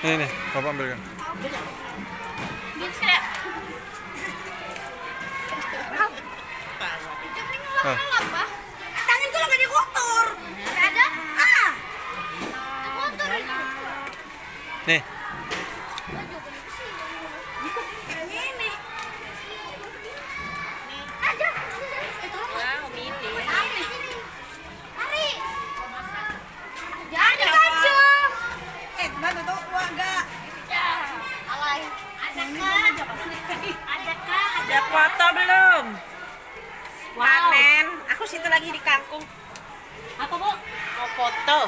Ini nih, Bapak ambilkan. Ah. Tangan tuh lagi. Gak ada? Ah. Kotor. Nih. Udah foto belum? Wow. Panen. Aku situ lagi di kangkung. Apa, Bu? Mau foto.